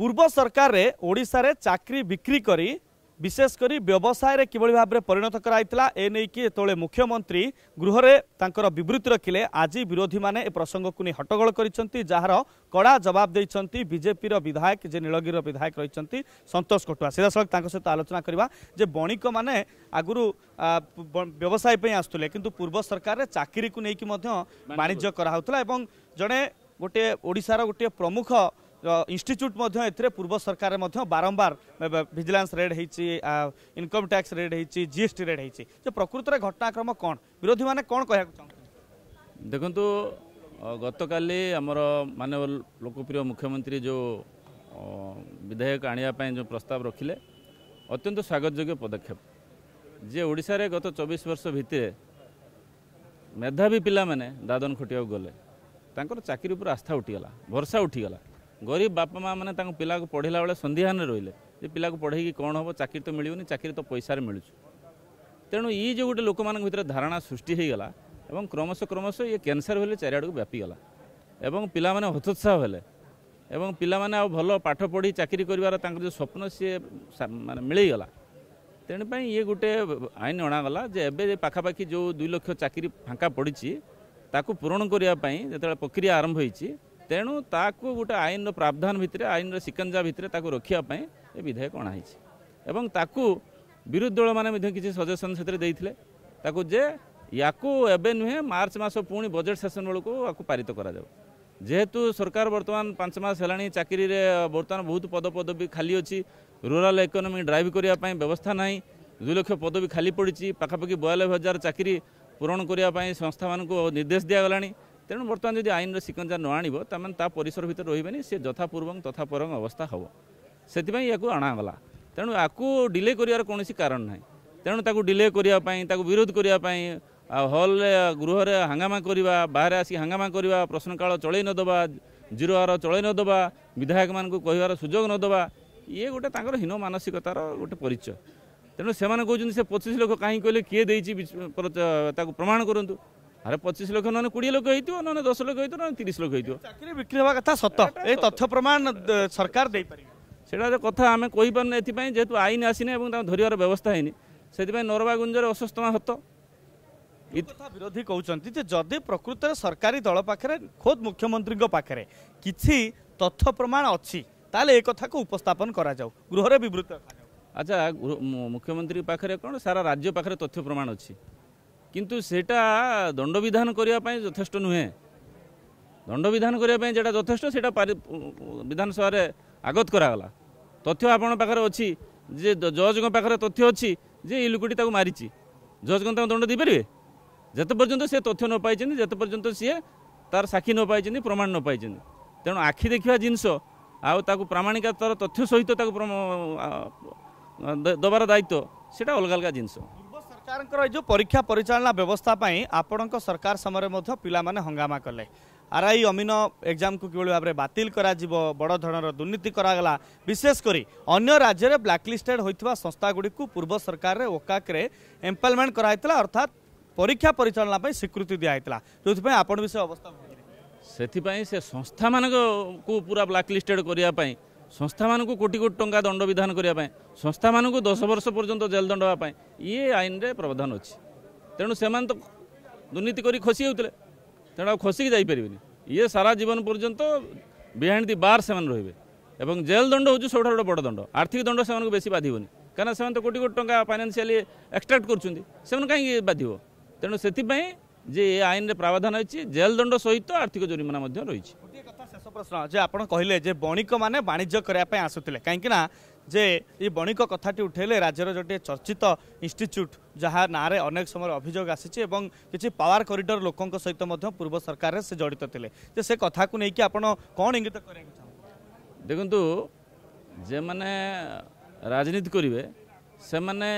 ପୂର୍ବ ସରକାରରେ ଓଡ଼ିଶାରେ ଚାକିରି ବିକ୍ରି କରି ବିଶେଷ କରି ବ୍ୟବସାୟରେ କିଭଳି ଭାବରେ ପରିଣତ କରାଯାଇଥିଲା ଏ ନେଇକି ଯେତେବେଳେ ମୁଖ୍ୟମନ୍ତ୍ରୀ ଗୃହରେ ତାଙ୍କର ବିବୃତ୍ତି ରଖିଲେ ଆଜି ବିରୋଧୀମାନେ ଏ ପ୍ରସଙ୍ଗକୁ ନେଇ ହଟ୍ଟଗୋଳ କରିଛନ୍ତି ଯାହାର କଡ଼ା ଜବାବ ଦେଇଛନ୍ତି ବିଜେପିର ବିଧାୟକ ଯେ ନୀଳଗିରିର ବିଧାୟକ ରହିଛନ୍ତି ସନ୍ତୋଷ କଟୁଆ ସିଧାସଳଖ ତାଙ୍କ ସହିତ ଆଲୋଚନା କରିବା ଯେ ବଣିକମାନେ ଆଗରୁ ବ୍ୟବସାୟ ପାଇଁ ଆସୁଥିଲେ କିନ୍ତୁ ପୂର୍ବ ସରକାରରେ ଚାକିରିକୁ ନେଇକି ମଧ୍ୟ ବାଣିଜ୍ୟ କରାହେଉଥିଲା ଏବଂ ଜଣେ ଗୋଟିଏ ଓଡ଼ିଶାର ଗୋଟିଏ ପ୍ରମୁଖ ইনস্টিচ্যুট মধ্যে এতে পূর্ব সরকার মধ্যে বারম্বার ভিজিলান্স রেড হয়েছি ইনকম ট্যাক্স রেড হয়েছি জিএসটি রেড হয়েছি যে প্রকৃতরে ঘটনাক্রম কণ বিরোধী মানে কণ কহ দেখুন গতকালি আমার মানব লোকপ্রিয় মুখ্যমন্ত্রী যে বিধায়ক আনিয়া যে প্রস্তাব রখিলে অত্যন্ত স্বাগতযোগ্য পদক্ষেপ যে ওড়িশার গত চবিশ বর্ষ ভিতরে মেধাবী পিলামানে দাদন খটিয়া গলে তাঁর চাকরি উপরে আস্থা উঠিগলা ভরসা উঠিগলা ଗରିବ ବାପା ମା ମାନେ ତାଙ୍କ ପିଲାକୁ ପଢ଼ିଲା ବେଳେ ସନ୍ଧିହାନରେ ରହିଲେ ଯେ ପିଲାକୁ ପଢ଼େଇକି କ'ଣ ହେବ ଚାକିରି ତ ମିଳିବନି ଚାକିରି ତ ପଇସାରେ ମିଳୁଛି ତେଣୁ ଇ ଯେଉଁ ଗୋଟେ ଲୋକମାନଙ୍କ ଭିତରେ ଧାରଣା ସୃଷ୍ଟି ହୋଇଗଲା ଏବଂ କ୍ରମଶଃ କ୍ରମଶଃ ଇଏ କ୍ୟାନ୍ସର ହେଲେ ଚାରିଆଡ଼କୁ ବ୍ୟାପିଗଲା ଏବଂ ପିଲାମାନେ ହତୋତ୍ସାହ ହେଲେ ଏବଂ ପିଲାମାନେ ଆଉ ଭଲ ପାଠ ପଢ଼ି ଚାକିରି କରିବାର ତାଙ୍କର ଯେଉଁ ସ୍ୱପ୍ନ ସିଏ ମାନେ ମିଳିଗଲା ତେଣୁ ପାଇଁ ଇଏ ଗୋଟେ ଆଇନ ଅଣାଗଲା ଯେ ଏବେ ପାଖାପାଖି ଯେଉଁ ଦୁଇ ଲକ୍ଷ ଚାକିରି ଫାଙ୍କା ପଡ଼ିଛି ତାକୁ ପୂରଣ କରିବା ପାଇଁ ଯେତେବେଳେ ପ୍ରକ୍ରିୟା ଆରମ୍ଭ ହୋଇଛି ତେଣୁ ତାକୁ ଗୋଟେ ଆଇନର ପ୍ରାବଧାନ ଭିତରେ ଆଇନର ଶିକଞ୍ଜା ଭିତରେ ତାକୁ ରଖିବା ପାଇଁ ଏ ବିଧେୟକ ଅଣାହେଇଛି ଏବଂ ତାକୁ ବିରୋଧୀ ଦଳମାନେ ମଧ୍ୟ କିଛି ସଜେସନ୍ ସେଥିରେ ଦେଇଥିଲେ ତାକୁ ଯେ ୟାକୁ ଏବେ ନୁହେଁ ମାର୍ଚ୍ଚ ମାସ ପୁଣି ବଜେଟ୍ ସେସନ୍ ବେଳକୁ ୟାକୁ ପାରିତ କରାଯାଉ ଯେହେତୁ ସରକାର ବର୍ତ୍ତମାନ ପାଞ୍ଚ ମାସ ହେଲାଣି ଚାକିରିରେ ବର୍ତ୍ତମାନ ବହୁତ ପଦପଦବୀ ଖାଲି ଅଛି ରୁରାଲ୍ ଇକୋନୋମି ଡ୍ରାଇଭ୍ କରିବା ପାଇଁ ବ୍ୟବସ୍ଥା ନାହିଁ ଦୁଇ ଲକ୍ଷ ପଦବୀ ଖାଲି ପଡ଼ିଛି ପାଖାପାଖି ବୟାନବେ ହଜାର ଚାକିରି ପୂରଣ କରିବା ପାଇଁ ସଂସ୍ଥାମାନଙ୍କୁ ନିର୍ଦ୍ଦେଶ ଦିଆଗଲାଣି ତେଣୁ ବର୍ତ୍ତମାନ ଯଦି ଆଇନର ଶିକଞ୍ଜା ନ ଆଣିବ ତାମାନେ ତା ପରିସର ଭିତରେ ରହିବେନି ସେ ଯଥା ପୂର୍ବଂ ତଥା ପରଂ ଅବସ୍ଥା ହେବ ସେଥିପାଇଁ ୟାକୁ ଅଣାଗଲା ତେଣୁ ୟାକୁ ଡିଲେ କରିବାର କୌଣସି କାରଣ ନାହିଁ ତେଣୁ ତାକୁ ଡିଲେ କରିବା ପାଇଁ ତାକୁ ବିରୋଧ କରିବା ପାଇଁ ଆଉ ହଲ୍ରେ ଗୃହରେ ହାଙ୍ଗାମା କରିବା ବାହାରେ ଆସି ହାଙ୍ଗାମା କରିବା ପ୍ରଶ୍ନକାଳ ଚଳେଇ ନଦେବା ଜିରୋ ହାର ଚଳେଇ ନଦେବା ବିଧାୟକମାନଙ୍କୁ କହିବାର ସୁଯୋଗ ନଦେବା ଇଏ ଗୋଟେ ତାଙ୍କର ହୀନ ମାନସିକତାର ଗୋଟେ ପରିଚୟ ତେଣୁ ସେମାନେ କହୁଛନ୍ତି ସେ ପଚିଶ ଲକ୍ଷ କାହିଁକି କହିଲେ କିଏ ଦେଇଛି ତାକୁ ପ୍ରମାଣ କରନ୍ତୁ আরে পঁচিশ লক্ষ নহে কোড়িয়ে লোক হইতো নহে দশ লোক হইতো নহে তিরিশ লোক হইতো চাকরি বিক্রি হওয়া কথা সত এই তথ্য প্রমাণ সরকার দেইপারিবে সেটার কথা আমি কইপারু এথিপাই যেহেতু আইন আসিনি এবং তাকে ধরিবার ব্যবস্থা হয়নি সেইপাই নরবা গুঞ্জরে অসুস্থমা হত বিরোধী কৌন যে যদি প্রকৃতরে সরকারি দল পাখে খোদ মুখ্যমন্ত্রী পাখে কিছু তথ্য প্রমাণ অছি তাহলে এ কথা উপস্থাপন করা যাও গৃহরে বিবৃত আচ্ছা মুখ্যমন্ত্রী পাখে কোণ সারা রাজ্য পাখে তথ্য প্রমাণ অছি কিন্তু সেটা দণ্ডবিধান করা যথেষ্ট নুহে দণ্ডবিধান করা যেটা যথেষ্ট সেটা বিধানসভার আগত করাগলা তথ্য আপনার পাখে অছি যে জজঙ্ পাখে তথ্য অছি যে এই লোকটি তাকে মারিছি জজ কম তাকে দণ্ড দিয়ে যেতে পর্যন্ত সে তথ্য নপাই যেতে পর্যন্ত সি তার সাক্ষী নপাই প্রমাণ নপাই তেমন আখি দেখা জিনিস আগে প্রামাণিকতার তথ্য সহিত তাকে দেবার দায়িত্ব সেটা অলগা অলগা জিনিস ସରକାରଙ୍କର ଏ ଯେଉଁ ପରୀକ୍ଷା ପରିଚାଳନା ବ୍ୟବସ୍ଥା ପାଇଁ ଆପଣଙ୍କ ସରକାର ସମୟରେ ମଧ୍ୟ ପିଲାମାନେ ହଙ୍ଗାମା କଲେ আরআই অমিন এক্সামকে কিভাবে ভাবে বাতিল করা বড় ধরনের দুর্নীতি করা বিশেষ করে অন্য রাজ্যের ব্ল্যাকলিষ্টেড হয়ে সংস্থাগুড়ি পূর্ব সরকারের ওকাক্রে এম্পলমেন্ট করা হয়েছিল অর্থাৎ পরীক্ষা পরিচালনা স্বীকৃতি দিয়া হয়েছিল যে আপনার বিষয়ে অবস্থা সেপাই সে সংস্থা মানুষ পুরা ব্ল্যাকলিষ্টেড করা ସଂସ୍ଥାମାନଙ୍କୁ କୋଟି କୋଟି ଟଙ୍କା ଦଣ୍ଡବିଧାନ କରିବା ପାଇଁ ସଂସ୍ଥାମାନଙ୍କୁ ଦଶ ବର୍ଷ ପର୍ଯ୍ୟନ୍ତ ଜେଲ୍ ଦଣ୍ଡ ହେବା ପାଇଁ ଇଏ ଆଇନରେ ପ୍ରାବଧାନ ଅଛି ତେଣୁ ସେମାନେ ତ ଦୁର୍ନୀତି କରି ଖସି ହେଉଥିଲେ ତେଣୁ ଆଉ ଖସିକି ଯାଇପାରିବେନି ଇଏ ସାରା ଜୀବନ ପର୍ଯ୍ୟନ୍ତ ବିହାଇଣ୍ଡ ଦି ବାର୍ ସେମାନେ ରହିବେ ଏବଂ ଜେଲ୍ ଦଣ୍ଡ ହେଉଛି ସବୁଠାରୁ ଗୋଟେ ବଡ଼ ଦଣ୍ଡ ଆର୍ଥିକ ଦଣ୍ଡ ସେମାନଙ୍କୁ ବେଶୀ ବାଧିବନି କାରଣ ସେମାନେ ତ କୋଟି କୋଟି ଟଙ୍କା ଫାଇନାନ୍ସିଆଲି ଏକ୍ସଟ୍ରାକ୍ଟ କରୁଛନ୍ତି ସେମାନେ କାହିଁକି ବାଧିବ ତେଣୁ ସେଥିପାଇଁ ଯେ ଏ ଆଇନରେ ପ୍ରାବଧାନ ଅଛି ଜେଲ୍ ଦଣ୍ଡ ସହିତ ଆର୍ଥିକ ଜରିମାନା ମଧ୍ୟ ରହିଛି ପ୍ରଶ୍ନ ଯେ ଆପଣ କହିଲେ ଯେ ବଣିକମାନେ ବାଣିଜ୍ୟ କରିବା ପାଇଁ ଆସୁଥିଲେ କାହିଁକିନା ଯେ ଏ ବଣିକ କଥାଟି ଉଠାଇଲେ ରାଜ୍ୟର ଗୋଟିଏ ଚର୍ଚ୍ଚିତ ଇନଷ୍ଟିଚ୍ୟୁଟ୍ ଯାହା ନାଁରେ ଅନେକ ସମୟରେ ଅଭିଯୋଗ ଆସିଛି ଏବଂ କିଛି ପାୱାର କରିଡର ଲୋକଙ୍କ ସହିତ ମଧ୍ୟ ପୂର୍ବ ସରକାରରେ ସେ ଜଡ଼ିତ ଥିଲେ ଯେ ସେ କଥାକୁ ନେଇକି ଆପଣ କ'ଣ ଇଙ୍ଗିତ କରିବାକୁ ଚାହୁଁଛନ୍ତି ଦେଖନ୍ତୁ ଯେମାନେ ରାଜନୀତି କରିବେ ସେମାନେ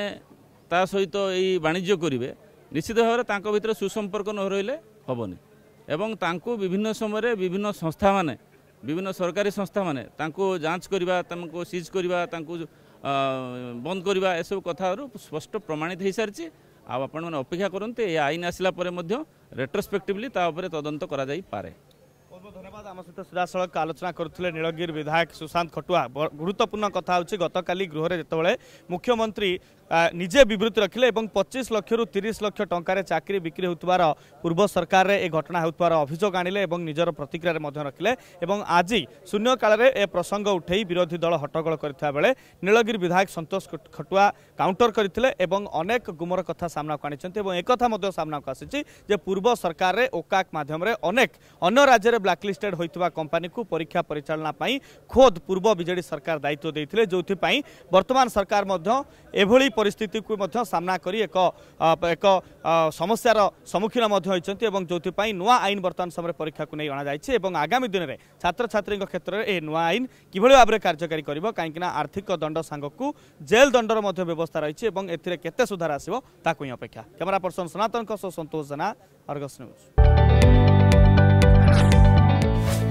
ତା ସହିତ ଏଇ ବାଣିଜ୍ୟ କରିବେ ନିଶ୍ଚିତ ଭାବରେ ତାଙ୍କ ଭିତରେ ସୁସମ୍ପର୍କ ନ ରହିଲେ ହେବନି ଏବଂ ତାଙ୍କୁ ବିଭିନ୍ନ ସମୟରେ ବିଭିନ୍ନ ସଂସ୍ଥାମାନେ ବିଭିନ୍ନ ସରକାରୀ ସଂସ୍ଥାମାନେ ତାଙ୍କୁ ଯାଞ୍ଚ କରିବା ତାଙ୍କୁ ସିଜ୍ କରିବା ତାଙ୍କୁ ବନ୍ଦ କରିବା ଏସବୁ କଥାରୁ ସ୍ପଷ୍ଟ ପ୍ରମାଣିତ ହୋଇସାରିଛି ଆଉ ଆପଣମାନେ ଅପେକ୍ଷା କରନ୍ତୁ ଏ ଆଇନ ଆସିଲା ପରେ ମଧ୍ୟ ରେଟ୍ରୋସ୍ପେକ୍ଟିଭଲି ତା ଉପରେ ତଦନ୍ତ କରାଯାଇପାରେ आम सहित सीधासख आलोचना करुले नीलगिरी विधायक सुशांत खटुआ गुरुत्वपूर्ण कथ हूँ गतकाली गृह जिते मुख्यमंत्री निजे बिबृति रखिले और लक्ष रु तीस लक्ष ट चाकरी बिक्री होतार पूर्व सरकार ने यह घटना होतार अभोग आणिले और निजर प्रतिक्रिय रखिले और आज शून्यकाल ए प्रसंग उठे विरोधी दल हट्टगोल करीलगिर विधायक सतोष खटुआ काउंटर करते अनेक गुमर कथा सामनाक को एक आसी पूर्व सरकार ने ओकाक माध्यम अनेक अन्य राज्य ब्लाकलिस्टेड ହୋଇଥିବା କମ୍ପାନୀକୁ ପରୀକ୍ଷା ପରିଚାଳନା ପାଇଁ ଖୋଦ୍ ପୂର୍ବ ବିଜେଡ଼ି ସରକାର ଦାୟିତ୍ୱ ଦେଇଥିଲେ ଯେଉଁଥିପାଇଁ ବର୍ତ୍ତମାନ ସରକାର ମଧ୍ୟ ଏଭଳି ପରିସ୍ଥିତିକୁ ମଧ୍ୟ ସାମ୍ନା କରି ଏକ ଏକ ସମସ୍ୟାର ସମ୍ମୁଖୀନ ମଧ୍ୟ ହୋଇଛନ୍ତି ଏବଂ ଯେଉଁଥିପାଇଁ ନୂଆ ଆଇନ ବର୍ତ୍ତମାନ ସମୟରେ ପରୀକ୍ଷାକୁ ନେଇ ଅଣାଯାଇଛି ଏବଂ ଆଗାମୀ ଦିନରେ ଛାତ୍ରଛାତ୍ରୀଙ୍କ କ୍ଷେତ୍ରରେ ଏହି ନୂଆ ଆଇନ କିଭଳି ଭାବରେ କାର୍ଯ୍ୟକାରୀ କରିବ କାହିଁକିନା ଆର୍ଥିକ ଦଣ୍ଡ ସାଙ୍ଗକୁ ଜେଲ୍ ଦଣ୍ଡର ମଧ୍ୟ ବ୍ୟବସ୍ଥା ରହିଛି ଏବଂ ଏଥିରେ କେତେ ସୁଧାର ଆସିବ ତାକୁ ହିଁ ଅପେକ୍ଷା କ୍ୟାମେରା ପର୍ସନ ସନାତନଙ୍କ ସହ ସନ୍ତୋଷ ଜେନା ଅର୍ଗସ୍ ନ୍ୟୁଜ୍